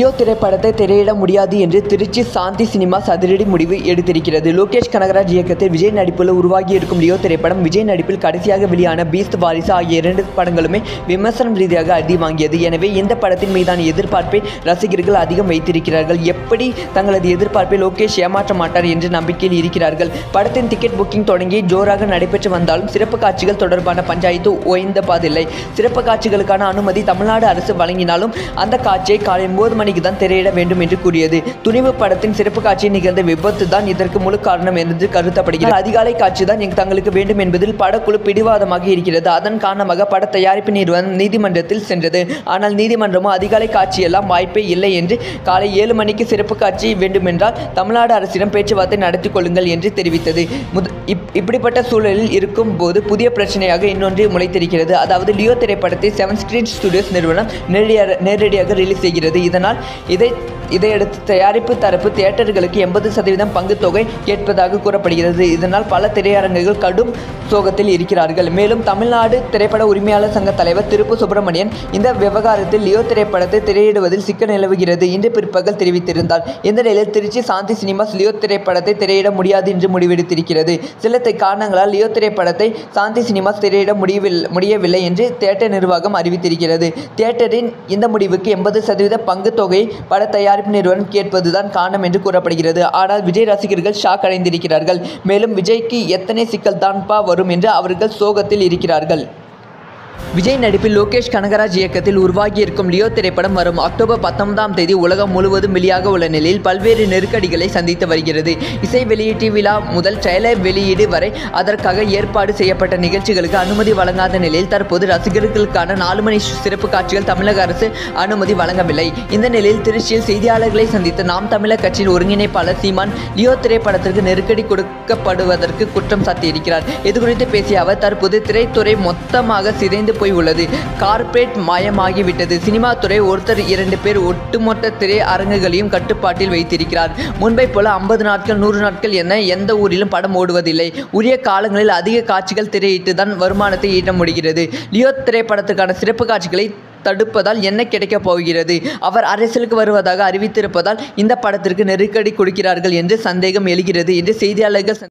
Leo திரைப்படத்தை திரையிட முடியாது என்று திருச்சி சாந்தி சினிமாஸ் அதிரடி முடிவு எடுத்திருக்கிறது. லோகேஷ் கனகராஜ் இயக்கத்தில் விஜய் நடிப்பில் உருவாகி இருக்கும் லியோ திரைப்படம் விஜய் நடிப்பில் கடைசியாக வெளியான பீஸ்ட் வாரிசு ஆகிய இரண்டு படங்களுமே விமர்சனம் ரீதியாக அடி வாங்கியது. எனவே இந்த படத்தின் மீதான எதிர்பார்ப்பை ரசிகர்கள் அதிகம் வைத்திருக்கிறார்கள். எப்படி தங்களது எதிர்பார்ப்பை லோகேஷ் ஏமாற்ற மாட்டார் என்ற நம்பிக்கையில் இருக்கிறார்கள். படத்தின் டிக்கெட் புக்கிங் தொடங்கி ஜோராக நடைபெற்று வந்தாலும் சிறப்பு காட்சிகள் தொடர்பான பஞ்சாயத்து ஓய்ந்த பாதில்லை. சிறப்பு காட்சிகளுக்கான அனுமதி தமிழ்நாடு அரசு வழங்கினாலும் அந்த காட்சியை காலை ஒன்பது மணிக்கு தான் திரையிட வேண்டும் என்று கூறியது. துணிவு படத்தின் சிறப்பு காட்சியில் நிகழ்ந்த விபத்து தான் இதற்கு முழு காரணம் என்று கருதப்படுகிறது. அதிகாலை காட்சி தான் தங்களுக்கு வேண்டும் என்பதில் படக்குழு பிடிவாதமாக இருக்கிறது. அதன் காரணமாக பட தயாரிப்பு நிறுவனம் நீதிமன்றத்தில் சென்றது. ஆனால் நீதிமன்றமும் அதிகாலை காட்சியெல்லாம் வாய்ப்பே இல்லை என்று காலை ஏழு மணிக்கு சிறப்பு காட்சி வேண்டுமென்றால் தமிழ்நாடு அரசிடம் பேச்சுவார்த்தை நடத்திக் கொள்ளுங்கள் என்று தெரிவித்தது. இப்படிப்பட்ட சூழலில் இருக்கும் போது புதிய பிரச்சனையாக இன்னொன்று முளைத்திருக்கிறது. அதாவது லியோ திரைப்படத்தை செவன் ஸ்கிரீன் ஸ்டுடியோஸ் நிறுவனம் நேரடியாக நேரடியாக ரிலீஸ் செய்கிறது. இதனால் இதை இதையடுத்து தயாரிப்பு தரப்பு தியேட்டர்களுக்கு எண்பது சதவீதம் பங்கு தொகை கேட்பதாக கூறப்படுகிறது. இதனால் பல திரையரங்குகள் கடும் சோகத்தில் இருக்கிறார்கள். மேலும் தமிழ்நாடு திரைப்பட உரிமையாளர் சங்க தலைவர் திருப்பு சுப்பிரமணியன் இந்த விவகாரத்தில் லியோ திரைப்படத்தை திரையிடுவதில் சிக்கல் நிலவுகிறது. இன்று பிற்பகல் தெரிவித்திருந்தார். இந்த நிலையில் திருச்சி சாந்தி சினிமாஸ் லியோ திரைப்படத்தை திரையிட முடியாது என்று முடிவெடுத்திருக்கிறது. சில காரணங்களால் லியோ திரைப்படத்தை சாந்தி சினிமாஸ் திரையிட முடியவில்லை முடியவில்லை என்று தியேட்டர் நிர்வாகம் அறிவித்திருக்கிறது. தியேட்டரின் இந்த முடிவுக்கு எண்பது சதவீத பங்கு தொகை தொகையை பட தயாரிப்பு நிறுவனம் கேட்பதுதான் காரணம் என்று கூறப்படுகிறது. ஆனால் விஜய் ரசிகர்கள் ஷாக் அடைந்திருக்கிறார்கள். மேலும் விஜய்க்கு எத்தனை சிக்கல் தான்ப்பா வரும் என்று அவர்கள் சோகத்தில் இருக்கிறார்கள். விஜய் நடிப்பில் லோகேஷ் கனகராஜ் இயக்கத்தில் உருவாகியிருக்கும் லியோ திரைப்படம் வரும் அக்டோபர் பத்தொன்பதாம் தேதி உலகம் முழுவதும் வெளியாக உள்ள நிலையில் பல்வேறு நெருக்கடிகளை சந்தித்து வருகிறது. இசை வெளியீட்டு விழா முதல் ட்ரெய்லர் வெளியீடு வரை அதற்காக ஏற்பாடு செய்யப்பட்ட நிகழ்ச்சிகளுக்கு அனுமதி வழங்காத நிலையில் தற்போது ரசிகர்களுக்கான நாலு மணி சிறப்பு காட்சிகள் தமிழக அரசு அனுமதி வழங்கவில்லை. இந்த நிலையில் திருச்சியில் செய்தியாளர்களை சந்தித்த நாம் தமிழர் கட்சியின் ஒருங்கிணைப்பாளர் சீமான் லியோ திரைப்படத்திற்கு நெருக்கடி கொடுக்கப்படுவதற்கு குற்றம் சாட்டியிருக்கிறார். இதுகுறித்து பேசிய அவர் தற்போது திரைத்துறை மொத்தமாக சிதைந்து போய் உள்ளது. கார்ப்பரேட் மயமாகிவிட்டது. சினிமா துறை ஒருத்தர் இரண்டு பேர் ஒட்டுமொத்த திரை அரங்குகளையும் கட்டுப்பாட்டில் வைத்திருக்கிறார். முன்பை போல ஐம்பது நாட்கள் நூறு நாட்கள் என எந்த ஊரிலும் படம் ஓடுவதில்லை. உரிய காலங்களில் அதிக காட்சிகள் திரையிட்டு தான் வருமானத்தை ஈட்ட முடிகிறது. லியோ திரைப்படத்துக்கான சிறப்பு காட்சிகளை தடுப்பதால் என்ன கிடைக்கப் போகிறது? அவர் அரசியலுக்கு வருவதாக அறிவித்திருப்பதால் இந்த படத்திற்கு நெருக்கடி கொடுக்கிறார்கள் என்று சந்தேகம் எழுகிறது என்று செய்தியாளர்கள்